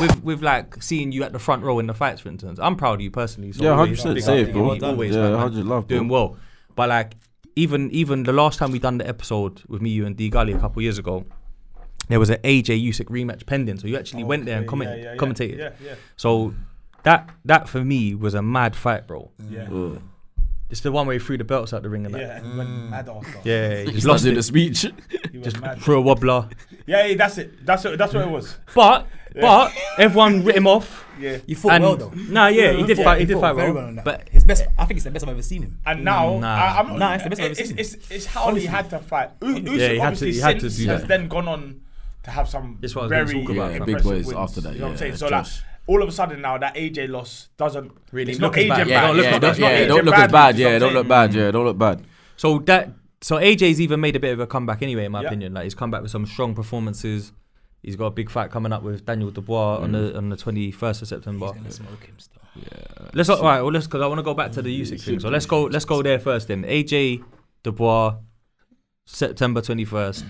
with with like seeing you at the front row in the fights, for instance. I'm proud of you personally. So Yeah, always 100% big say it, you. bro. Always, always, Yeah, man, man. 100 love, bro. doing well. But like even even the last time we done the episode with me, you and D Gully a couple years ago, there was an AJ Usyk rematch pending. So you actually went there and comment, yeah, yeah, yeah. commentated. Yeah, yeah. So that that for me was a mad fight, bro. Yeah. It's the one where he threw the belts out the ring and that. Yeah, and he went mm. mad after. Yeah, he He just started lost doing it. the speech. he was Just mad. threw a wobbler. Yeah, yeah, that's it. That's it. That's what it was. But but everyone writ him off. Yeah. You fought And well though. nah, yeah, he did Yeah, fight. He did fought fight very well. well on that. But his best. I think it's the best I've ever seen him. And now, mm, Nah. I, I'm, Nah, it's the best I've ever it's, seen. it's, it's how he had to fight. U- Usyk Yeah, he had to- he had to since do has that. then gone on to have some That's what I was gonna very talk about, Yeah, big impressive boys wins, after that, You know what I'm yeah, saying? So like, Josh. All of a sudden now that AJ loss doesn't Really it's look not as AJ bad. bad. Yeah, don't look yeah, don't, It's yeah, AJ don't look as bad. Yeah, don't look bad. Yeah, don't look bad. So that so AJ's even made a bit of a comeback anyway, in my Yeah. opinion. Like he's come back with some strong performances. He's got a big fight coming up with Daniel Dubois on the mm. on the twenty first of September. He's gonna smoke him still. Let's all right. Well, let's because I want to go back to the Usyk thing. So let's go. Let's go there first. Then AJ Dubois, September twenty first.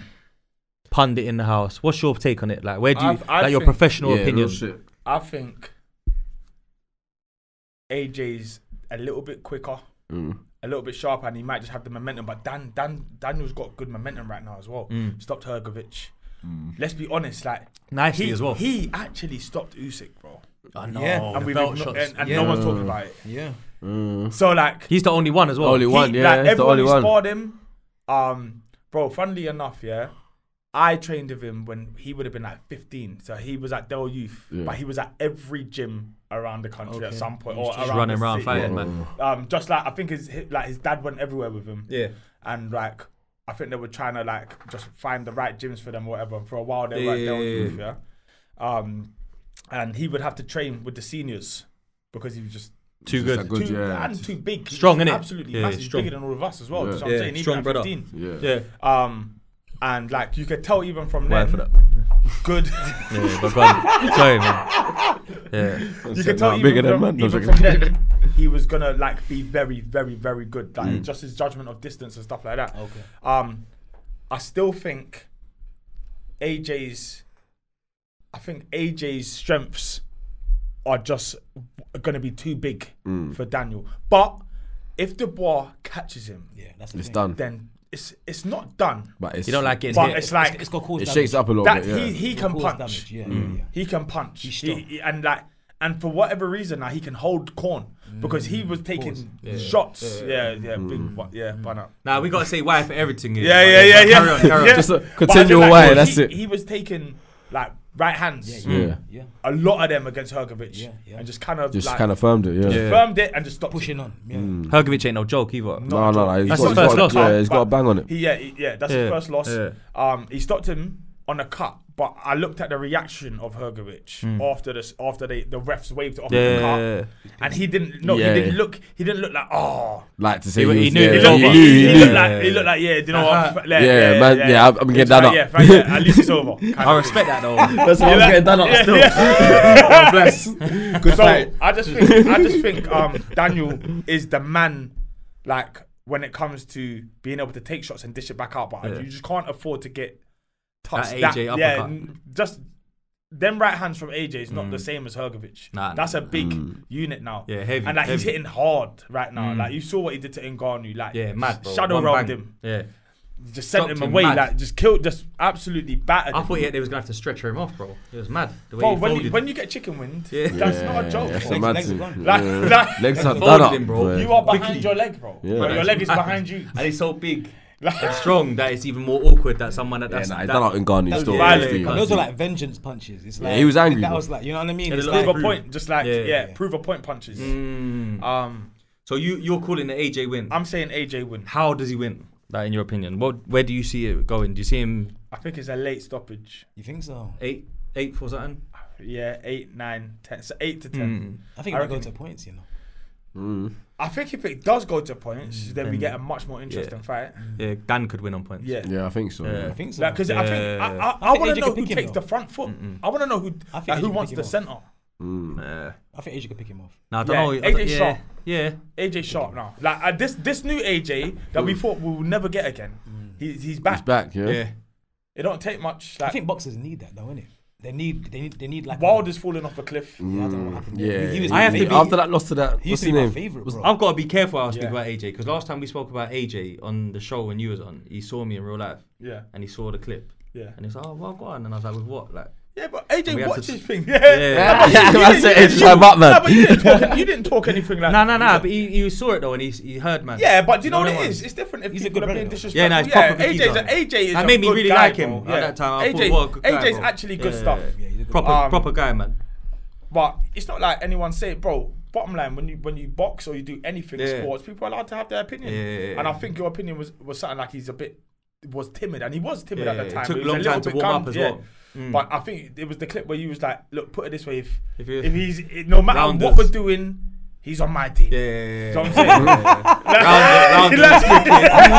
Pundit in the house. What's your take on it? Like, where do you I've- I like your think- professional Yeah, real opinion? Shit. I think AJ's a little bit quicker, Mm. a little bit sharper, and he might just have the momentum. But Dan, Dan, Daniel's got good momentum right now as well. Mm. Stopped Hergovich. Let's be honest, like Nicely he, as well. he actually stopped Usyk, bro, I know. Yeah. and we've igno- shots. and, and Yeah. no one's talking about it. Yeah. Mm. So like, He's the only one as well. Only one, he, yeah. like it's the only who one. sparred him, um, bro. Funnily enough, yeah, I trained with him when he would have been like 15. So he was at Dell Youth, Yeah. but he was at every gym around the country at some point, or just around running around city, fighting, yeah. man. Um, just like I think his like his dad went everywhere with him, Yeah. and like I think they were trying to like just find the right gyms for them, or whatever. For a while they were at Yeah, Dell yeah, yeah. Youth, yeah. Um, and he would have to train with the seniors because he was just Too good. good, too, yeah. and too big. He's Strong, innit? Absolutely Yeah, massive. He's strong. bigger than all of us as well. Yeah. That's I'm Yeah, saying. Even strong at brother. 15. Yeah. Yeah. Um, and like you could tell even from Why then, for that? good. Yeah, but go on. Sorry, man. Yeah. you could tell Nah, even, from, man. Even from then he was gonna like be very, very, very good. Like Mm. just his judgment of distance and stuff like that. Okay. Um, I still think AJ's. I think AJ's strengths are just going to be too big Mm. for Daniel. But if Dubois catches him, Yeah, that's the It's thing. done. then it's it's not done. But it's, You don't like getting But hit. it's like It's got cause it damage. shakes up a little that bit. Yeah. he he can punch. damage, Yeah, Mm. yeah, yeah. He can punch. He- strong. he- and like and for whatever reason now he can hold corn because he was taking Yeah. shots. Yeah, yeah, Mm. big one. Yeah, banner. Nah, we gotta say why for everything. Here. Yeah, yeah, yeah, yeah. Carry on, carry on. Yeah. Just a But I continual feel he- That's it. He was taking like right hands. Yeah, Yeah. yeah. A lot of them against Hergovich. Yeah, yeah. And just kind of Just like kind of firmed it. Yeah. Yeah. firmed it and just stopped Pushing on. Yeah. Mm. Hergovich ain't no joke either. Not No, no, all. no. He's That's got, his he's first got, loss. Yeah, he's got a bang on it. He, yeah, he- yeah, that's Yeah, his first loss. yeah. Um, he stopped him on a cut, but I looked at the reaction of Hergovich after this, after they, the refs waved off. Yeah, the cut, yeah, yeah. and he didn't. No, Yeah. he didn't look. He didn't look like oh. Like to say He- he, he knew yeah, it was he over. knew, He, he he knew. looked like he looked like yeah. You know what? Uh-huh. F- yeah, Yeah, man, yeah, I'm- I'm getting It's done like, up. Yeah, thank you. at least it's over. kind I respect that though. That's Yeah, like- done up yeah, still. yeah. God bless. Good so fight. I just think I just think um, Daniel is the man, like when it comes to being able to take shots and dish it back out, but you just can't afford to get touched. That AJ yeah, uppercut. n- just them right hands from AJ is not the same as Hergovich. Nah, That's a big Mm. unit now. Yeah, heavy, and like he's heavy. hitting hard right now. Mm. Like you saw what he did to Ngannou. Like Yeah, mad, bro. shadow One robbed bang. him, Yeah. just sent Stopped him him away. mad. Like just killed, just absolutely battered. I him. thought yeah, they was gonna have to stretch him off, bro. It was mad. The way Bro, he when folded. you, when you get chicken wind, Yeah. that's not a joke. That's bro. a mad legs are thing. gone. Like- Yeah. like- Legs are Folded done up. him, bro. You are behind your leg, bro. Bro, your leg is behind you. and he's so big and strong that it's even more awkward that someone that Yeah, that's nah, he that, done up Ngannou That was still. violent. Yeah, Those are like vengeance punches. It's like he was angry, That was like you know what I mean. Yeah, It's like, Prove a point, just like Yeah, yeah, yeah. prove a point punches. Mm. Um, So you you're calling the AJ win. I'm saying AJ win. How does he win? Like in your opinion, what where do you see it going? Do you see him I think it's a late stoppage. you think so? eight eight for something? Yeah, eight, nine, ten. So eight to ten. Mm. I think I it might go to points. You know. Mm. I think if it does go to points, then we get a much more interesting yeah. fight. Yeah, Dan could win on points. Yeah. Yeah, I think so. Yeah. yeah. I think so. Like, cause I think I, I, I, I want to know who takes though. the front foot. Mm-mm. I want to know who, I think like, who wants the off. center. Mm. Yeah. I think AJ could pick him off. Now I don't Yeah, know. I AJ don't- yeah, Shaw. yeah. AJ Sharp now. Like uh, this, this new AJ that we thought we will never get again. He, he's back. He's back, yeah. Yeah. It don't take much. I think boxers need that though, innit? They need, they need, they need like. Wild is falling off a cliff. A, yeah, I don't know what happened. Yeah, he was I have to be- after that loss to that. He What's used to his be my name? favorite, bro. I've got to be careful how I speak Yeah. about AJ because last time we spoke about AJ on the show when you was on, he saw me in real life Yeah, and he saw the clip yeah, and he's like, "Oh, well, go on." And I was like, "With what?" Like, yeah. But We AJ had watches to- things. yeah, Yeah, yeah. Yeah, You didn't- "It's didn't- Batman." No, but you didn't talk. You didn't talk anything like. no, no, no. But he, he saw it though and he he heard man. Yeah, but do you know what no it one. is? It's different if He's a people good are being predator. disrespectful. Yeah, no, he's proper AJ's AJ is That a made me really like him at that time. AJ, thought, what a good guy, AJ's actually good stuff. yeah, Yeah, he's a good Proper Um, proper guy, man. But it's not like anyone say, bro. Bottom line, when you when you box or you do anything Yeah. sports, people are allowed to have their opinion. Yeah, yeah, yeah, and I think your opinion was was something like he's a bit was timid, and he was timid Yeah, at the time. it time. took He a long little time to warm calm, up as yeah. well. Mm. But I think it was the clip where he was like, look, put it this way: if If if, you- he's no matter Rounders. what we're doing, he's on my team. Yeah, yeah, yeah. You know what I'm saying? Round, round, That's-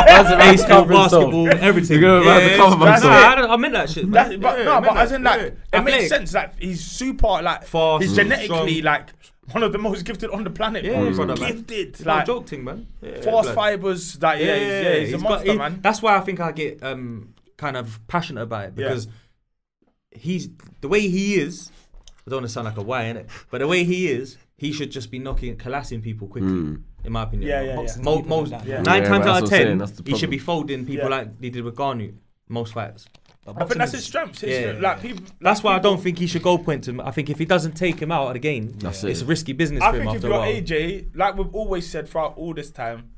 That's a baseball, nice basketball, everything. You're gonna write the cover that's- song. nah, I, don't- I meant that shit. man. That's, but Yeah, no, I but meant as that. in like, it makes sense. Like he's super, like Fast, he's genetically like one of the most gifted on the planet. Yeah, bro. Brother, man. gifted, It's not like a joke thing, man. Yeah, fast blood. fibers. Like yeah, he's, yeah, he's, a got- monster, he- man. That's why I think I get um kind of passionate about it Yeah. because he's the way he is. I don't want to sound like a Y in it, but the way he is, he should just be knocking, collapsing people quickly. Mm. In my opinion, Yeah, yeah, yeah. Boxing Mo- most like Yeah. nine Yeah, times out of what I'm saying, ten, he should be folding people Yeah. like they did with Ngannou. Most fights. But I think that's his strength. His Yeah. strength. Like people. That's like why I don't think he should go point to him. I think if he doesn't take him out of the game, That's it's it. risky business I for him think if you're while. AJ, like we've always said throughout all this time,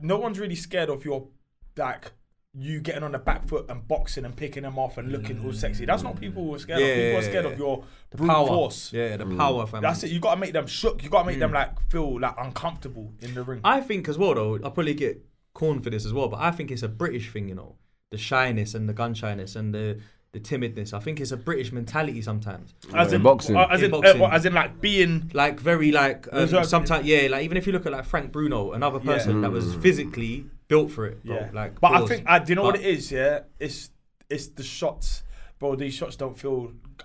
no one's really scared of your like you getting on the back foot and boxing and picking them off and looking all sexy. That's not people who are scared of. People yeah, are scared yeah. of your The brute power. force. Yeah, the power, fam. That's it. You gotta make them shook. You gotta make Mm. them like feel like uncomfortable in the ring. I think as well though, I'll probably get corn for this as well, but I think it's a British thing, you know. The shyness and the gun shyness and the the timidness. I think it's a British mentality sometimes. as in in boxing. uh, as In in, uh, boxing. what, as in like being. Like very like um, Reserved. sometimes yeah, like even if you look at like Frank Bruno, another Yeah. person that was physically built for it, bro. Yeah. Like but I think, I do you know what it is? Yeah, it's it's the shots, bro. These shots don't feel.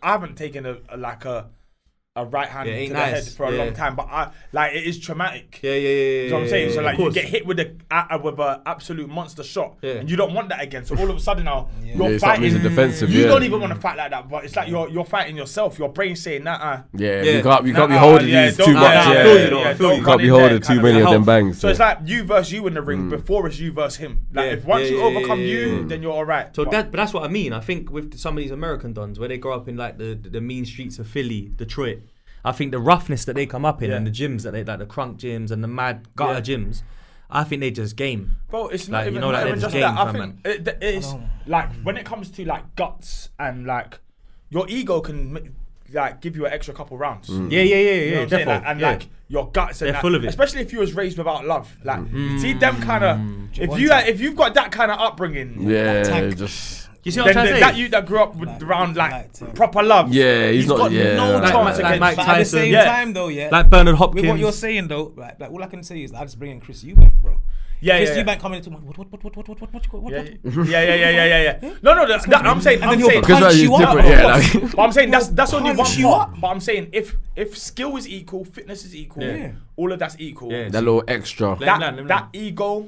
I haven't taken a, a like a a right hand Yeah, to the nice. head for a Yeah. long time, but I like it is traumatic. Yeah, yeah, yeah. yeah You know what I'm saying? So yeah, like you course. get hit with a uh, with a absolute monster shot, Yeah. and you don't want that again. So all of a sudden now Yeah. you're Yeah, it's like fighting. music defensive. you yeah. don't even want to fight like that, but it's like you're you're fighting yourself. Your brain saying that. Uh, Yeah, Yeah. you can't you can't be holding yeah, these don't- too nah, much. nah, yeah, you, though, I feel don't you. You run can't be holding too many of them bangs. So it's like you versus you in the ring before it's you versus him. Like if once you overcome you, yeah, yeah. then you're all right. So that, but that's what I mean. I think with some of these American dons, where they grow up in like the the mean streets of Philly, Detroit, I think the roughness that they come up in Yeah. and the gyms that they like the crunk gyms and the mad gutter Yeah. gyms, I think they just game. Bro, it's Like, not you even, know, not like, even they're just just that. I game, think it, it is like when it comes to like guts and like your ego can like give you an extra couple rounds. Yeah, yeah, yeah, yeah. You know what I'm Like, and yeah. like your guts and They're that, full of it. especially if you was raised without love. Like Mm. see them kind of if you if you've got that kind of upbringing, Yeah, tank. just you see what then I'm the- trying to that you that grew up with Like- around like, like, proper love. Yeah, he's not- got yeah. no Like- chance like- like against Mike But at the same Yeah. time, though, yeah. like Bernard Hopkins. with what you're saying, though, like, like all I can say is I just bring in Chris Eubank, bro. Yeah, Chris yeah, yeah. Eubank coming into my what what what what what what what what what Yeah, what yeah, yeah, yeah, yeah, yeah, yeah. No, no, that, that, I'm saying, I'm saying, punch Because you he's up, different, yeah. Like, But I'm saying that's that's only one you part. up. But I'm saying if if skill is equal, fitness is equal, Yeah. all of that's equal. Yeah. that little extra. Let him That land, let him that ego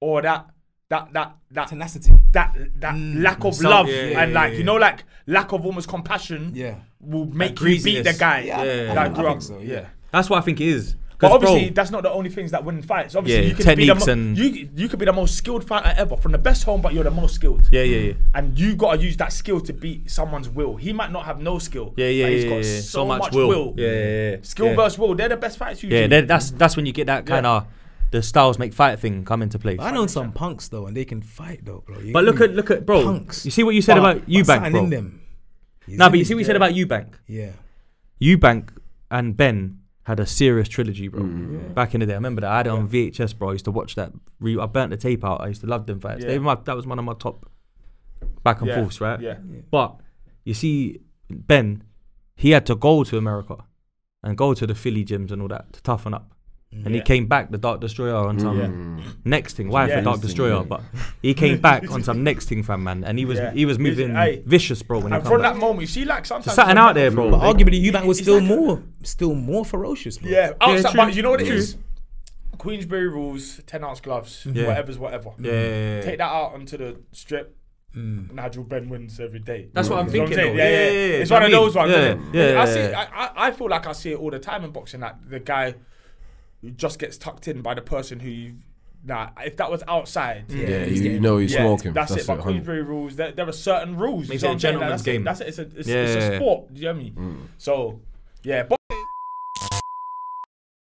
or that that that that tenacity. that that mm. lack of Some- love yeah, yeah, and yeah, like yeah. you know like lack of almost compassion Yeah. will make you beat the guy Yeah, Yeah. that I grew think up. so, yeah. yeah. That's what I think it is. But 'Cause, obviously, bro, that's not the only things that win fights. Obviously, Yeah, you can be the techniques mo- and- you you could be the most skilled fighter ever from the best home, but you're the most skilled. yeah, yeah, yeah. And you gotta use that skill to beat someone's will. He might not have no skill. Yeah, yeah, but he's yeah, got yeah. so, much, will. Yeah, yeah, yeah. Skill yeah. versus will. They're the best fights usually. Yeah, that- that's that's when you get that kind of the styles make fight thing come into play. I know some punks though, and they can fight though, bro. You But look at look at bro. punks. You see what you said But- about but Eubank, something bro. in them. You No, see but you see what you said about Eubank. Yeah. Eubank and Benn had a serious trilogy, bro. Mm. Back in the day, I remember that. I had it on VHS, bro. I used to watch that. Re- I burnt the tape out. I used to love them fights. Yeah. They my, that was one of my top back and Yeah, forths, right? Yeah. But you see, Benn, he had to go to America and go to the Philly gyms and all that to toughen up. And he came back, the Dark Destroyer, on some Mm. next thing. Why Yeah. for Dark Destroyer? yeah. But he came back on some next thing, fam, man. And he was Yeah. he was moving hey. vicious, bro. When And come from back. that moment, you see, like sometimes There's something out there, bro. But Like- arguably, Eubank was still like a- more, still more ferocious, bro. Yeah, outside, true, but you know what it true. is? Queensberry rules, ten ounce gloves, Yeah. whatever's whatever. yeah, yeah, yeah, yeah. Take that out onto the strip. Nigel Benn wins every day. That's what I'm You know thinking saying? though. Yeah, yeah, yeah. It's one of those ones. Yeah, yeah, I see. I, I- I feel like I see it all the time in boxing. That the guy who just gets tucked in by the person who you. Nah, if that was outside, Yeah, he's you, getting- know he's yeah, smoking. That's, it. But hun- Queensberry rules, there, there are certain rules. Makes you it know a what I'm saying? gentleman's that's game. It, that's it. It's a, it's, Yeah, it's yeah, a yeah. sport. Do you know what I mean? Mm. So, yeah. But